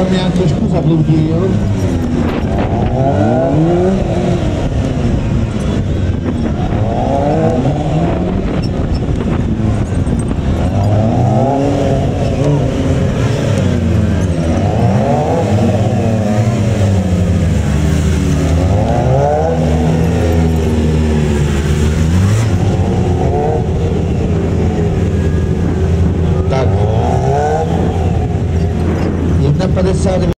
darmi anche scusa perché other this side of